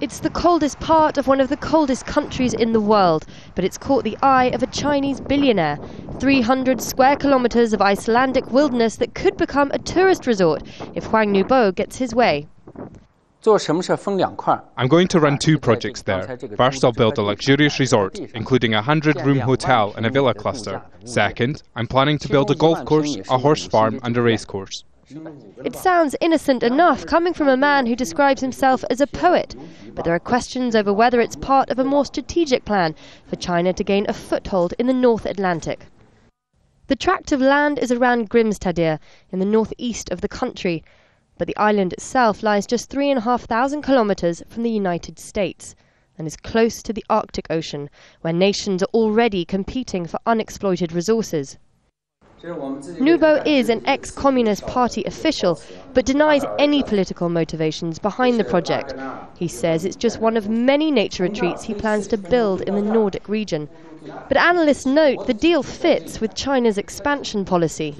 It's the coldest part of one of the coldest countries in the world, but it's caught the eye of a Chinese billionaire. 300 square kilometers of Icelandic wilderness that could become a tourist resort if Huang Nubo gets his way. I'm going to run two projects there. First, I'll build a luxurious resort, including a 100 room hotel and a villa cluster. Second, I'm planning to build a golf course, a horse farm, and a race course. It sounds innocent enough coming from a man who describes himself as a poet, but there are questions over whether it's part of a more strategic plan for China to gain a foothold in the North Atlantic. The tract of land is around Grimstadir in the northeast of the country, but the island itself lies just 3,500 kilometers from the United States and is close to the Arctic Ocean, where nations are already competing for unexploited resources. Nubo is an ex Communist Party official, but denies any political motivations behind the project. He says it's just one of many nature retreats he plans to build in the Nordic region. But analysts note the deal fits with China's expansion policy.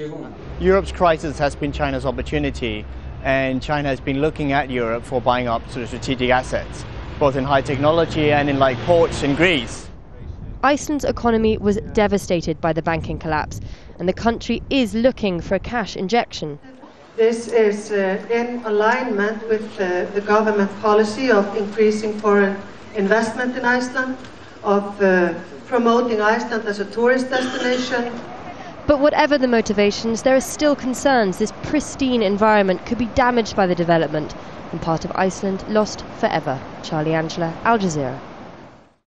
Europe's crisis has been China's opportunity, and China has been looking at Europe for buying up sort of strategic assets, both in high technology and in like ports in Greece. Iceland's economy was devastated by the banking collapse, and the country is looking for a cash injection. This is uh, in alignment with uh, the government policy of increasing foreign investment in Iceland, of uh, promoting Iceland as a tourist destination. But whatever the motivations, there are still concerns this pristine environment could be damaged by the development and part of Iceland lost forever. Charlie Angela, Al Jazeera.